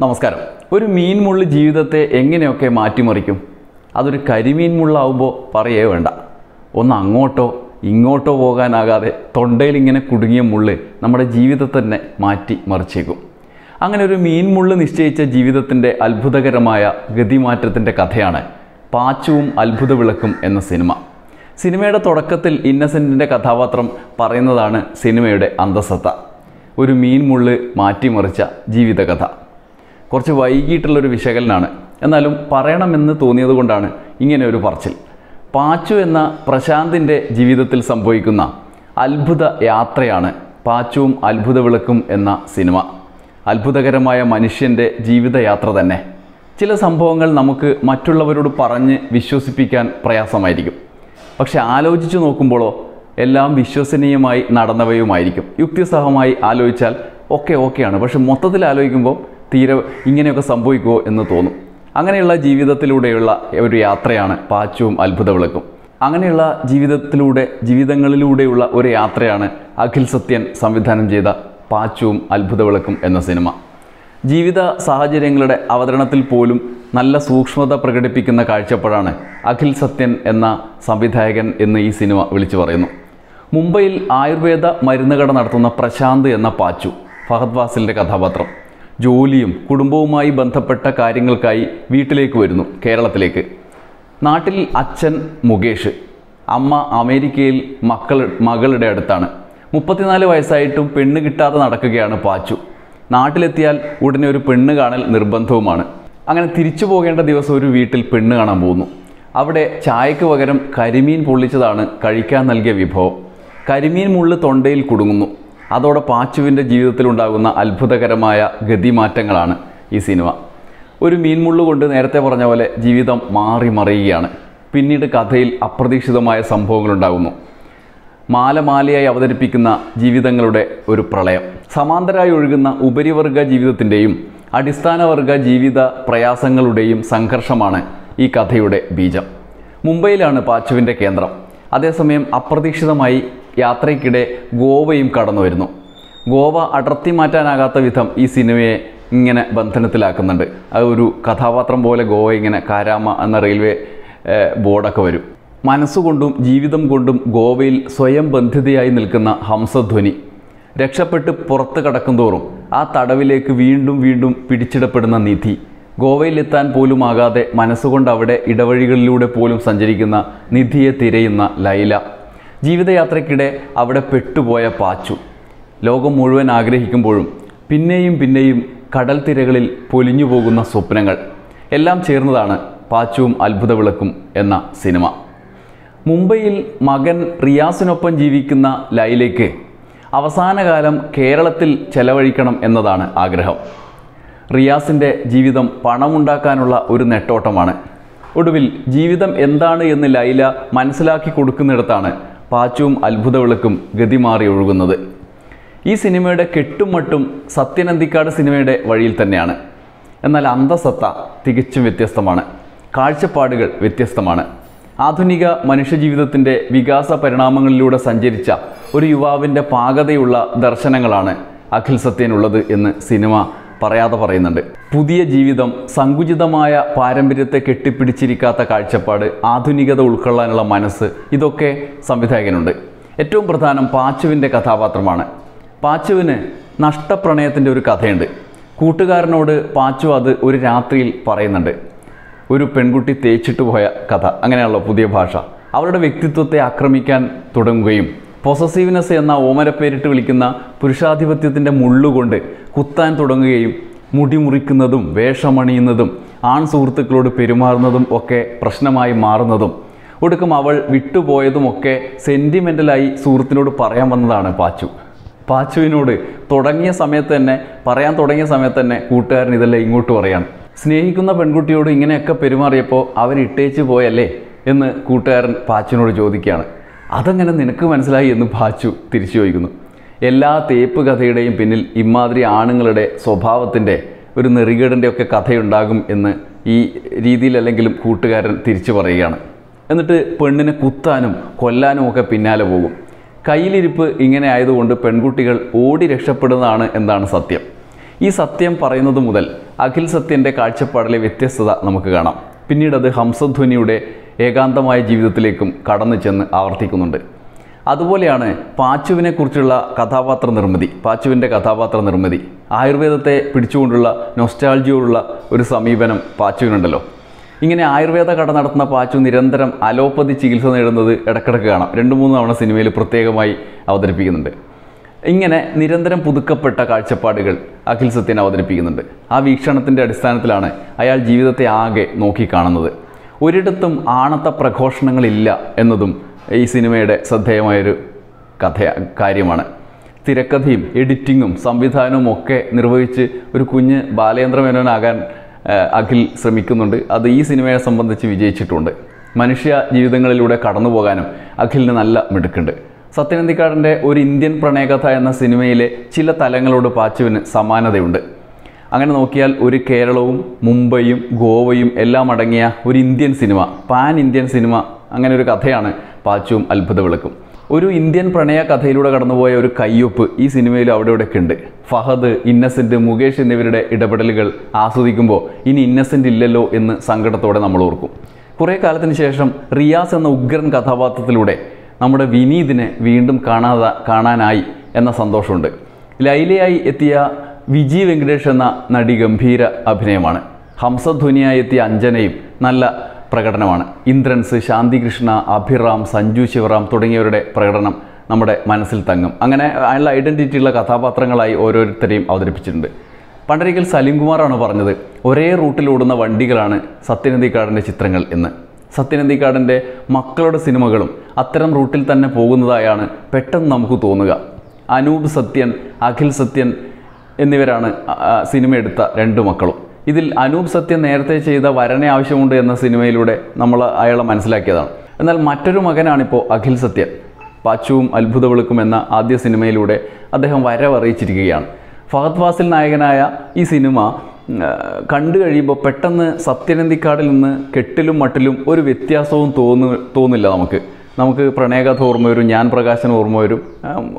നമസ്കാരം. ഒരു മീൻ മുള്ള് ജീവിതത്തെ എങ്ങനെയൊക്കെ മാറ്റിമറിക്കും? അതൊരു കരിമീൻ മുള്ളാവുമ്പോൾ പറയേ വേണ്ട. ഒന്ന് അങ്ങോട്ടോ ഇങ്ങോട്ടോ പോകാനാകാതെ തൊണ്ടയിൽ ഇങ്ങനെ കുടുങ്ങിയ മുള്ള് നമ്മുടെ ജീവിതത്തെ തന്നെ മാറ്റി മറിച്ചേക്കും. അങ്ങനെ ഒരു മീൻ മുള്ള് നിശ്ചയിച്ച ജീവിതത്തിന്റെ അത്ഭുതകരമായ ഗതിമാറ്റത്തിന്റെ കഥയാണ് പാച്ചുവും അത്ഭുത വിളക്കും എന്ന സിനിമ. സിനിമയുടെ തുടക്കത്തിൽ ഇന്നസെന്റിന്റെ കഥാപാത്രം പറയുന്നതാണ് സിനിമയുടെ അന്തസത്ത. ഒരു മീൻ മുള്ള് മാറ്റിമറിച്ച ജീവിതകഥ. കുറച്ച് വൈകിട്ടുള്ളൊരു വിശകലനമാണ് എന്നാലും പറയണമെന്ന് തോന്നിയത് കൊണ്ടാണ് ഇങ്ങനെ ഒരു പറച്ചിൽ. പാച്ചു എന്ന പ്രശാന്തിന്റെ ജീവിതത്തിൽ സംഭവിക്കുന്ന അത്ഭുത യാത്രയാണ് പാച്ചുവും അത്ഭുത വിളക്കും എന്ന സിനിമ. അത്ഭുതകരമായ മനുഷ്യന്റെ ജീവിതയാത്ര തന്നെ. ചില സംഭവങ്ങൾ നമുക്ക് മറ്റുള്ളവരോട് പറഞ്ഞ് വിശ്വസിപ്പിക്കാൻ പ്രയാസമായിരിക്കും. പക്ഷെ ആലോചിച്ചു നോക്കുമ്പോഴോ എല്ലാം വിശ്വസനീയമായി നടന്നവയുമായിരിക്കും. യുക്തിസഹമായി ആലോചിച്ചാൽ ഒക്കെ ഓക്കെയാണ്. പക്ഷെ മൊത്തത്തിൽ ആലോചിക്കുമ്പോൾ തീരെ ഇങ്ങനെയൊക്കെ സംഭവിക്കുമോ എന്ന് തോന്നും. അങ്ങനെയുള്ള ജീവിതത്തിലൂടെയുള്ള ഒരു യാത്രയാണ് പാച്ചുവും അത്ഭുത വിളക്കും അങ്ങനെയുള്ള ജീവിതത്തിലൂടെ ജീവിതങ്ങളിലൂടെയുള്ള ഒരു യാത്രയാണ് അഖിൽ സത്യൻ സംവിധാനം ചെയ്ത പാച്ചുവും അത്ഭുത വിളക്കും എന്ന സിനിമ. ജീവിത സാഹചര്യങ്ങളുടെ അവതരണത്തിൽ പോലും നല്ല സൂക്ഷ്മത പ്രകടിപ്പിക്കുന്ന കാഴ്ചപ്പാടാണ് അഖിൽ സത്യൻ എന്ന സംവിധായകൻ എന്ന് ഈ സിനിമ വിളിച്ചു പറയുന്നു. മുംബൈയിൽ ആയുർവേദ മരുന്നുകട നടത്തുന്ന പ്രശാന്ത് എന്ന പാച്ചു ഫഹദ് വാസിലിന്റെ കഥാപാത്രം. ജോലിയും കുടുംബവുമായി ബന്ധപ്പെട്ട കാര്യങ്ങൾക്കായി വീട്ടിലേക്ക് വരുന്നു കേരളത്തിലേക്ക്. നാട്ടിൽ അച്ഛൻ മുകേഷ്. അമ്മ അമേരിക്കയിൽ മക്കൾ മകളുടെ അടുത്താണ്. മുപ്പത്തിനാല് വയസ്സായിട്ടും പെണ്ണ് കിട്ടാതെ നടക്കുകയാണ് പാച്ചു. നാട്ടിലെത്തിയാൽ ഉടനെ ഒരു പെണ്ണ് കാണൽ നിർബന്ധവുമാണ്. അങ്ങനെ തിരിച്ചു പോകേണ്ട ദിവസം ഒരു വീട്ടിൽ പെണ്ണ് കാണാൻ പോകുന്നു. അവിടെ ചായക്ക് പകരം കരിമീൻ പൊള്ളിച്ചതാണ് കഴിക്കാൻ നൽകിയ വിഭവം. കരിമീൻ മുള്ള് തൊണ്ടയിൽ കുടുങ്ങുന്നു. അതോടെ പാച്ചുവിന്റെ ജീവിതത്തിലുണ്ടാകുന്ന അത്ഭുതകരമായ ഗതിമാറ്റങ്ങളാണ് ഈ സിനിമ. ഒരു മീൻമുള്ളു കൊണ്ട് നേരത്തെ പറഞ്ഞ പോലെ ജീവിതം മാറി മറിയുകയാണ്. പിന്നീട് കഥയിൽ അപ്രതീക്ഷിതമായ സംഭവങ്ങളുണ്ടാകുന്നു. മാലമാലയായി അവതരിപ്പിക്കുന്ന ജീവിതങ്ങളുടെ ഒരു പ്രളയം. സമാന്തരായി ഒഴുകുന്ന ഉപരിവർഗ ജീവിതത്തിന്റെയും അടിസ്ഥാനവർഗ ജീവിത പ്രയാസങ്ങളുടെയും സംഘർഷമാണ് ഈ കഥയുടെ ബീജം. മുംബൈയിലാണ് പാച്ചുവിന്റെ കേന്ദ്രം. അതേസമയം അപ്രതീക്ഷിതമായി യാത്രയ്ക്കിടെ ഗോവയും കടന്നു വരുന്നു. ഗോവ അടർത്തി മാറ്റാനാകാത്ത വിധം ഈ സിനിമയെ ഇങ്ങനെ ബന്ധനത്തിലാക്കുന്നുണ്ട്. അത് ഒരു കഥാപാത്രം പോലെ ഗോവ ഇങ്ങനെ കാരാമ എന്ന റെയിൽവേ ബോർഡൊക്കെ വരും. മനസ്സുകൊണ്ടും ജീവിതം കൊണ്ടും ഗോവയിൽ സ്വയം ബന്ധിതയായി നിൽക്കുന്ന ഹംസധ്വനി രക്ഷപ്പെട്ട് പുറത്ത് കടക്കുന്തോറും ആ തടവിലേക്ക് വീണ്ടും വീണ്ടും പിടിച്ചിടപ്പെടുന്ന നിധി ഗോവയിലെത്താൻ പോലും ആകാതെ മനസ്സുകൊണ്ട് അവിടെ ഇടവഴികളിലൂടെ പോലും സഞ്ചരിക്കുന്ന നിധിയെ തിരയുന്ന ലൈല. ജീവിതയാത്രയ്ക്കിടെ അവിടെ പെട്ടുപോയ പാച്ചു. ലോകം മുഴുവൻ ആഗ്രഹിക്കുമ്പോഴും പിന്നെയും പിന്നെയും കടൽ തിരകളിൽ പൊലിഞ്ഞു പോകുന്ന സ്വപ്നങ്ങൾ. എല്ലാം ചേർന്നതാണ് പാച്ചുവും അത്ഭുത വിളക്കും എന്ന സിനിമ. മുംബൈയിൽ മകൻ റിയാസിനൊപ്പം ജീവിക്കുന്ന ലൈലയ്ക്ക് അവസാനകാലം കേരളത്തിൽ ചെലവഴിക്കണം എന്നതാണ് ആഗ്രഹം. റിയാസിന്റെ ജീവിതം പണമുണ്ടാക്കാനുള്ള ഒരു നെട്ടോട്ടമാണ്. ഒടുവിൽ ജീവിതം എന്താണ് എന്ന് ലൈല മനസ്സിലാക്കി കൊടുക്കുന്നിടത്താണ് പാച്ചുവും അത്ഭുതവിളക്കും ഗതിമാറി ഒഴുകുന്നത്. ഈ സിനിമയുടെ കെട്ടുമട്ടും സത്യനന്ദിക്കാട് സിനിമയുടെ വഴിയിൽ തന്നെയാണ്. എന്നാൽ അന്തസത്ത തികച്ചും വ്യത്യസ്തമാണ്. കാഴ്ചപ്പാടുകൾ വ്യത്യസ്തമാണ്. ആധുനിക മനുഷ്യജീവിതത്തിന്റെ വികാസ പരിണാമങ്ങളിലൂടെ സഞ്ചരിച്ച ഒരു യുവാവിന്റെ പാകതയുള്ള ദർശനങ്ങളാണ് അഖിൽ സത്യനുള്ളത് എന്ന് സിനിമ പറയാതെ പറയുന്നുണ്ട്. പുതിയ ജീവിതം സങ്കുചിതമായ പാരമ്പര്യത്തെ കെട്ടിപ്പിടിച്ചിരിക്കാത്ത കാഴ്ചപ്പാട് ആധുനികത ഉൾക്കൊള്ളാനുള്ള മനസ്സ് ഇതൊക്കെ സംവിധായകനുണ്ട്. ഏറ്റവും പ്രധാനം പാച്ചുവിന്റെ കഥാപാത്രമാണ്. പാച്ചുവിന് നഷ്ടപ്രണയത്തിന്റെ ഒരു കഥയുണ്ട്. കൂട്ടുകാരനോട് പാച്ചു അത് ഒരു രാത്രിയിൽ പറയുന്നുണ്ട്. ഒരു പെൺകുട്ടി തേച്ചിട്ട് പോയ കഥ അങ്ങനെയാണല്ലോ പുതിയ ഭാഷ. അവരുടെ വ്യക്തിത്വത്തെ ആക്രമിക്കാൻ തുടങ്ങുകയും പൊസസീവ്നെസ് എന്ന ഓമരപ്പേരിട്ട് വിളിക്കുന്ന പുരുഷാധിപത്യത്തിന്റെ മുള്ളുകൊണ്ട് കുത്താൻ തുടങ്ങുകയും മുടി മുറിക്കുന്നതും വേഷമണിയുന്നതും ആൺ സുഹൃത്തുക്കളോട് പെരുമാറുന്നതും ഒക്കെ പ്രശ്നമായി മാറുന്നതും. ഒടുക്കം അവൾ വിട്ടുപോയതുമൊക്കെ സെന്റിമെന്റലായി സുഹൃത്തിനോട് പറയാൻ വന്നതാണ് പാച്ചു. പാച്ചുവിനോട് തുടങ്ങിയ സമയത്ത് തന്നെ പറയാൻ തുടങ്ങിയ സമയത്ത് തന്നെ കൂട്ടുകാരൻ ഇതെല്ലാം ഇങ്ങോട്ട് പറയാണ്. സ്നേഹിക്കുന്ന പെൺകുട്ടിയോട് ഇങ്ങനെയൊക്കെ പെരുമാറിയപ്പോൾ അവൻ ഇട്ടേച്ച് പോയല്ലേ? എന്ന് കൂട്ടുകാരൻ പാച്ചുവിനോട് ചോദിക്കുകയാണ്. അതെങ്ങനെ നിനക്ക് മനസ്സിലായി എന്ന് ഭാച്ചു തിരിച്ചു ചോദിക്കുന്നു. എല്ലാ തേപ്പ് കഥയുടെയും പിന്നിൽ ഇമാതിരി ആണുങ്ങളുടെ സ്വഭാവത്തിന്റെ ഒരു നെറികേടിന്റെ ഒക്കെ കഥയുണ്ടാകും എന്ന് ഈ രീതിയിലല്ലെങ്കിലും കൂട്ടുകാരൻ തിരിച്ചു പറയുകയാണ്. എന്നിട്ട് പെണ്ണിനെ കുത്താനും കൊല്ലാനും ഒക്കെ പിന്നാലെ പോകും. കയ്യിലിരിപ്പ് ഇങ്ങനെ ആയതുകൊണ്ട് പെൺകുട്ടികൾ ഓടി രക്ഷപ്പെടുന്നതാണ് എന്താണ് സത്യം. ഈ സത്യം പറയുന്നത് മുതൽ അഖിൽ സത്യന്റെ കാഴ്ചപ്പാടിലെ വ്യത്യസ്തത നമുക്ക് കാണാം. പിന്നീട് അത് ഹംസധ്വനിയുടെ ഏകാന്തമായ ജീവിതത്തിലേക്കും കടന്നു ചെന്ന് ആവർത്തിക്കുന്നുണ്ട്. അതുപോലെയാണ് പാച്ചുവിനെ കുറിച്ചുള്ള കഥാപാത്ര നിർമ്മിതി പാച്ചുവിന്റെ കഥാപാത്ര നിർമ്മിതി. ആയുർവേദത്തെ പിടിച്ചുകൊണ്ടുള്ള നൊസ്റ്റാൾജിയോടുള്ള ഒരു സമീപനം പാച്ചുവിനുണ്ടല്ലോ. ഇങ്ങനെ ആയുർവേദ കട നടത്തുന്ന പാച്ചു നിരന്തരം അലോപ്പതി ചികിത്സ നേടുന്നത് ഇടക്കിടക്ക് കാണാം. രണ്ട് മൂന്ന് തവണ സിനിമയിൽ പ്രത്യേകമായി അവതരിപ്പിക്കുന്നുണ്ട്. ഇങ്ങനെ നിരന്തരം പുതുക്കപ്പെട്ട കാഴ്ചപ്പാടുകൾ അഖിൽ സത്യൻ അവതരിപ്പിക്കുന്നുണ്ട്. ആ വീക്ഷണത്തിന്റെ അടിസ്ഥാനത്തിലാണ് അയാൾ ജീവിതത്തെ ആകെ നോക്കിക്കാണുന്നത് ഒരിടത്തും ആണത്ത പ്രഘോഷണങ്ങളില്ല എന്നതും ഈ സിനിമയുടെ ശ്രദ്ധേയമായൊരു കഥ കാര്യമാണ്. തിരക്കഥയും എഡിറ്റിങ്ങും സംവിധാനവും ഒക്കെ നിർവഹിച്ച് ഒരു കുഞ്ഞ് ബാലേന്ദ്ര മേനോനാകാൻ ഏഹ്, അഖിൽ ശ്രമിക്കുന്നുണ്ട്. അത് ഈ സിനിമയെ സംബന്ധിച്ച് വിജയിച്ചിട്ടുണ്ട്. മനുഷ്യ ജീവിതങ്ങളിലൂടെ കടന്നു പോകാനും അഖിലിന് നല്ല മിടുക്കുണ്ട്. സത്യനന്ദിക്കാടിന്റെ ഒരു ഇന്ത്യൻ പ്രണയകഥ എന്ന സിനിമയിലെ ചില തലങ്ങളോട് പാച്ചുവിന് സമാനതയുണ്ട്. അങ്ങനെ നോക്കിയാൽ ഒരു കേരളവും മുംബൈയും ഗോവയും എല്ലാം അടങ്ങിയ ഒരു Indian cinema pan Indian cinema അങ്ങനെ ഒരു കഥയാണ് പാച്ചുവും അത്ഭുത വിളക്കും. ഒരു ഇന്ത്യൻ പ്രണയ കഥയിലൂടെ കടന്നുപോയ ഒരു കയ്യൊപ്പ് ഈ സിനിമയിൽ അവിടെ ഇവിടെയൊക്കെ ഉണ്ട്. ഫഹദ് ഇന്നസെന്റ് മുകേഷ് എന്നിവരുടെ ഇടപെടലുകൾ ആസ്വദിക്കുമ്പോൾ ഇനി ഇന്നസെന്റ് ഇല്ലല്ലോ എന്ന് സങ്കടത്തോടെ നമ്മൾ ഓർക്കും. കുറേ കാലത്തിന് ശേഷം റിയാസ് എന്ന ഉഗ്രൻ കഥാപാത്രത്തിലൂടെ നമ്മുടെ വിനീതിനെ വീണ്ടും കാണാതെ കാണാനായി എന്ന സന്തോഷമുണ്ട്. ലൈലയായി എത്തിയ വിജി വെങ്കടേഷ് എന്ന നടി ഗംഭീര അഭിനയമാണ്. ഹംസധ്വനിയായി എത്തിയ അഞ്ജനയും നല്ല പ്രകടനമാണ്. ഇന്ദ്രൻസ് ശാന്തികൃഷ്ണ അഭിറാം സഞ്ജു ശിവറാം തുടങ്ങിയവരുടെ പ്രകടനം നമ്മുടെ മനസ്സിൽ തങ്ങും. അങ്ങനെ അയാളുടെ ഐഡന്റിറ്റിയുള്ള കഥാപാത്രങ്ങളായി ഓരോരുത്തരെയും അവതരിപ്പിച്ചിട്ടുണ്ട്. പണ്ടൊരിക്കൽ സലീംകുമാറാണ് പറഞ്ഞത് ഒരേ റൂട്ടിൽ ഓടുന്ന വണ്ടികളാണ് സത്യനന്ദിക്കാടിന്റെ ചിത്രങ്ങൾ എന്ന്. സത്യനന്ദിക്കാടിന്റെ മക്കളുടെ സിനിമകളും അത്തരം റൂട്ടിൽ തന്നെ പോകുന്നതായാണ് പെട്ടെന്ന് നമുക്ക് തോന്നുക. അനൂപ് സത്യൻ അഖിൽ സത്യൻ എന്നിവരാണ് സിനിമ എടുത്ത രണ്ട് മക്കളും. ഇതിൽ അനൂപ് സത്യം നേരത്തെ ചെയ്ത വരനെ ആവശ്യമുണ്ട് എന്ന സിനിമയിലൂടെ നമ്മൾ അയാളെ മനസ്സിലാക്കിയതാണ്. എന്നാൽ മറ്റൊരു മകനാണിപ്പോൾ അഖിൽ സത്യൻ. പാച്ചുവും അത്ഭുത വിളക്കും എന്ന ആദ്യ സിനിമയിലൂടെ അദ്ദേഹം വരവറിയിച്ചിരിക്കുകയാണ്. ഫഹദ് ഫാസിൽ നായകനായ ഈ സിനിമ കണ്ടു കഴിയുമ്പോൾ പെട്ടെന്ന് സത്യനന്ദിക്കാടിൽ നിന്ന് കെട്ടിലും മട്ടിലും ഒരു വ്യത്യാസവും തോന്നു തോന്നില്ല നമുക്ക്. നമുക്ക് പ്രണയകഥ ഓർമ്മ വരും ഞാൻ പ്രകാശൻ ഓർമ്മ വരും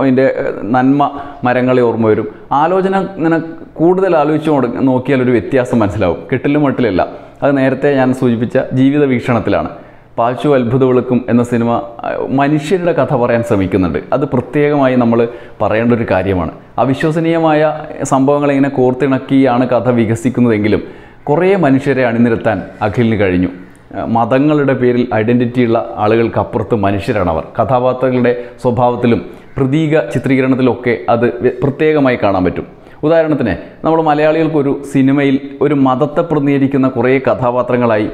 അതിന്റെ നന്മ മരങ്ങളെ ഓർമ്മ വരും. ആലോചന ഇങ്ങനെ കൂടുതൽ ആലോചിച്ച് നോക്കിയാൽ ഒരു വ്യത്യാസം മനസ്സിലാവും. കെട്ടിലും മട്ടിലല്ല. അത് നേരത്തെ ഞാൻ സൂചിപ്പിച്ച ജീവിത വീക്ഷണത്തിലാണ്. പാച്ചു അത്ഭുത വിളക്കും എന്ന സിനിമ മനുഷ്യരുടെ കഥ പറയാൻ ശ്രമിക്കുന്നുണ്ട്. അത് പ്രത്യേകമായി നമ്മൾ പറയേണ്ട ഒരു കാര്യമാണ്. അവിശ്വസനീയമായ സംഭവങ്ങൾ ഇങ്ങനെ കോർത്തിണക്കിയാണ് കഥ വികസിക്കുന്നതെങ്കിലും കുറേ മനുഷ്യരെ അണിനിരത്താൻ അഖിലിന് കഴിഞ്ഞു. മതങ്ങളുടെ പേരിൽ ഐഡന്റിറ്റിയുള്ള ആളുകൾക്കപ്പുറത്ത് മനുഷ്യരാണ് അവർ കഥാപാത്രങ്ങളുടെ സ്വഭാവത്തിലും പ്രതീക ചിത്രീകരണത്തിലൊക്കെ അത് പ്രത്യേകമായി കാണാൻ പറ്റും. ഉദാഹരണത്തിന് നമ്മൾ മലയാളികൾക്കൊരു സിനിമയിൽ ഒരു മതത്തെ പ്രതിനിധീകരിക്കുന്ന കുറേ കഥാപാത്രങ്ങളായി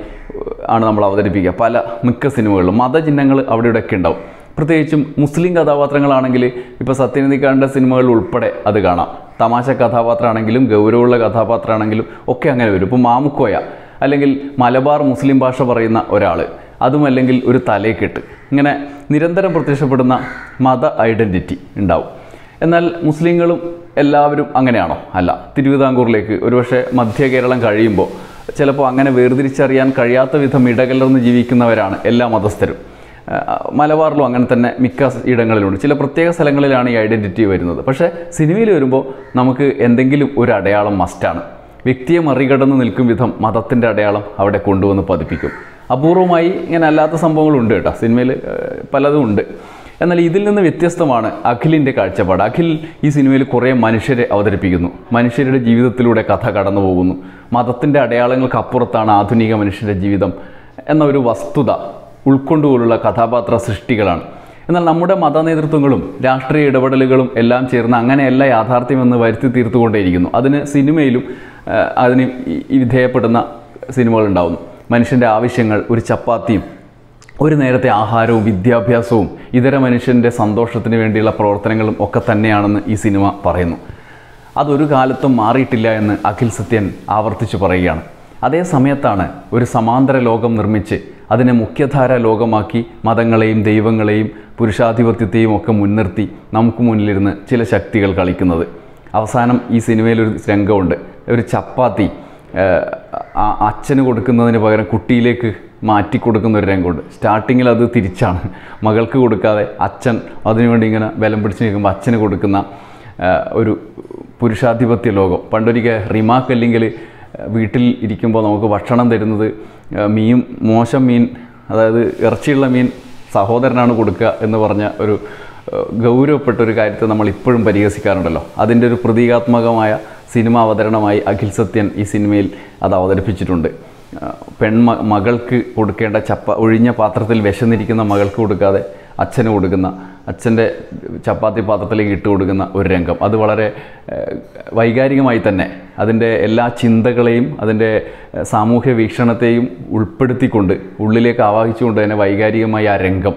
ആണ് നമ്മൾ അവതരിപ്പിക്കുക. പല മിക്ക സിനിമകളിലും മതചിഹ്നങ്ങൾ അവിടെയൊക്കെ ഉണ്ടാവും. പ്രത്യേകിച്ചും മുസ്ലിം കഥാപാത്രങ്ങളാണെങ്കിൽ ഇപ്പോൾ സത്യനിധിക്കാരന്റെ സിനിമകളിൽ ഉൾപ്പെടെ അത് കാണാം. തമാശ കഥാപാത്രമാണെങ്കിലും ഗൗരവമുള്ള കഥാപാത്രമാണെങ്കിലും ഒക്കെ അങ്ങനെ വരും. ഇപ്പോൾ മാമുക്കോയ അല്ലെങ്കിൽ മലബാർ മുസ്ലിം ഭാഷ പറയുന്ന ഒരാൾ അതുമല്ലെങ്കിൽ ഒരു തലേക്കെട്ട് ഇങ്ങനെ നിരന്തരം പ്രത്യക്ഷപ്പെടുന്ന മത ഐഡന്റിറ്റി ഉണ്ടാവും. എന്നാൽ മുസ്ലിങ്ങളും എല്ലാവരും അങ്ങനെയാണോ? അല്ല. തിരുവിതാംകൂറിലേക്ക് ഒരുപക്ഷെ മധ്യ കേരളം കഴിയുമ്പോൾ ചിലപ്പോൾ അങ്ങനെ വേർതിരിച്ചറിയാൻ കഴിയാത്ത വിധം ഇടകലർന്ന് ജീവിക്കുന്നവരാണ് എല്ലാ മതസ്ഥരും. മലബാറിലും അങ്ങനെ തന്നെ മിക്ക ഇടങ്ങളിലുണ്ട്. ചില പ്രത്യേക സ്ഥലങ്ങളിലാണ് ഈ ഐഡന്റിറ്റി വരുന്നത്. പക്ഷേ സിനിമയിൽ വരുമ്പോൾ നമുക്ക് എന്തെങ്കിലും ഒരു അടയാളം മസ്റ്റാണ് വ്യക്തിയെ മറികടന്ന് നിൽക്കും വിധം മതത്തിന്റെ അടയാളം അവിടെ കൊണ്ടുവന്ന് പതിപ്പിക്കും. അപൂർവമായി ഇങ്ങനെ അല്ലാത്ത സംഭവങ്ങളുണ്ട് കേട്ടോ. സിനിമയിൽ പലതും ഉണ്ട്. എന്നാൽ ഇതിൽ നിന്ന് വ്യത്യസ്തമാണ് അഖിലിന്റെ കാഴ്ചപ്പാട്. അഖിൽ ഈ സിനിമയിൽ കുറേ മനുഷ്യരെ അവതരിപ്പിക്കുന്നു. മനുഷ്യരുടെ ജീവിതത്തിലൂടെ കഥ കടന്നു പോകുന്നു. മതത്തിന്റെ അടയാളങ്ങൾക്ക് അപ്പുറത്താണ് ആധുനിക മനുഷ്യന്റെ ജീവിതം എന്ന ഒരു വസ്തുത ഉൾക്കൊണ്ടുപോലുള്ള കഥാപാത്ര സൃഷ്ടികളാണ്. എന്നാൽ നമ്മുടെ മതനേതൃത്വങ്ങളും രാഷ്ട്രീയ ഇടപെടലുകളും എല്ലാം ചേർന്ന് അങ്ങനെയല്ല യാഥാർത്ഥ്യമെന്ന് വരുത്തി തീർത്തുകൊണ്ടേയിരിക്കുന്നു. അതിന് സിനിമയിലും അതിന് ഈ- സിനിമകൾ വിധേയപ്പെടുന്ന സിനിമകളുണ്ടാവുന്നു. മനുഷ്യന്റെ ആവശ്യങ്ങൾ ഒരു ചപ്പാത്തിയും ഒരു നേരത്തെ ആഹാരവും വിദ്യാഭ്യാസവും ഇതര മനുഷ്യന്റെ സന്തോഷത്തിന് വേണ്ടിയുള്ള പ്രവർത്തനങ്ങളും ഒക്കെ തന്നെയാണെന്ന് ഈ സിനിമ പറയുന്നു. അതൊരു കാലത്തും മാറിയിട്ടില്ല എന്ന് അഖിൽ സത്യൻ ആവർത്തിച്ചു പറയുകയാണ്. അതേ സമയത്താണ് ഒരു സമാന്തര ലോകം നിർമ്മിച്ച് അതിനെ മുഖ്യധാര ലോകമാക്കി മതങ്ങളെയും ദൈവങ്ങളെയും പുരുഷാധിപത്യത്തെയും ഒക്കെ മുൻനിർത്തി നമുക്ക് മുന്നിലിരുന്ന് ചില ശക്തികൾ കളിക്കുന്നത്. അവസാനം ഈ സിനിമയിലൊരു രംഗമുണ്ട്. ഒരു ചപ്പാത്തി അച്ഛന് കൊടുക്കുന്നതിന് പകരം കുട്ടിയിലേക്ക് മാറ്റി കൊടുക്കുന്ന ഒരു രംഗമുണ്ട് സ്റ്റാർട്ടിങ്ങിൽ അത് തിരിച്ചാണ്. മകൾക്ക് കൊടുക്കാതെ അച്ഛൻ അതിനുവേണ്ടി ഇങ്ങനെ ബലം പിടിച്ച് നിൽക്കുമ്പോൾ അച്ഛന് കൊടുക്കുന്ന ഒരു പുരുഷാധിപത്യ ലോകം. പണ്ടൊരിക്കൽ റിമാക്ക് അല്ലെങ്കിൽ വീട്ടിൽ ഇരിക്കുമ്പോൾ നമുക്ക് ഭക്ഷണം തരുന്നത് മീൻ മോശം മീൻ അതായത് ഇറച്ചിയുള്ള മീൻ സഹോദരനാണ് കൊടുക്കുക എന്ന് പറഞ്ഞ ഒരു ഗൗരവപ്പെട്ട ഒരു കാര്യത്തെ നമ്മൾ ഇപ്പോഴും പരിഹസിക്കാറുണ്ടല്ലോ. അതിന്റെ ഒരു പ്രതീകാത്മകമായ സിനിമ അവതരണമായി അഖിൽ സത്യൻ ഈ സിനിമയിൽ അത് അവതരിപ്പിച്ചിട്ടുണ്ട്. പെൺമ മകൾക്ക് കൊടുക്കേണ്ട ചപ്പ ഒഴിഞ്ഞ പാത്രത്തിൽ വിശന്നിരിക്കുന്ന മകൾക്ക് കൊടുക്കാതെ അച്ഛന് കൊടുക്കുന്ന അച്ഛന്റെ ചപ്പാത്തി പാത്രത്തിലേക്ക് ഇട്ട് കൊടുക്കുന്ന ഒരു രംഗം. അത് വളരെ വൈകാരികമായി തന്നെ അതിന്റെ എല്ലാ ചിന്തകളെയും അതിന്റെ സാമൂഹ്യ വീക്ഷണത്തെയും ഉൾപ്പെടുത്തിക്കൊണ്ട് ഉള്ളിലേക്ക് ആവാഹിച്ചുകൊണ്ട് തന്നെ വൈകാരികമായി ആ രംഗം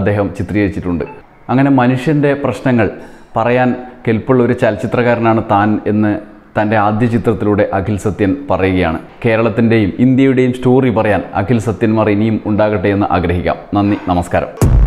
അദ്ദേഹം ചിത്രീകരിച്ചിട്ടുണ്ട്. അങ്ങനെ മനുഷ്യന്റെ പ്രശ്നങ്ങൾ പറയാൻ കെൽപ്പുള്ള ഒരു ചലച്ചിത്രകാരനാണ് താൻ എന്ന് തന്റെ ആദ്യ ചിത്രത്തിലൂടെ അഖിൽ സത്യൻ പറയുകയാണ്. കേരളത്തിന്റെയും ഇന്ത്യയുടെയും സ്റ്റോറി പറയാൻ അഖിൽ സത്യന്മാർ ഇനിയും ഉണ്ടാകട്ടെ എന്ന് ആഗ്രഹിക്കാം. നന്ദി നമസ്കാരം.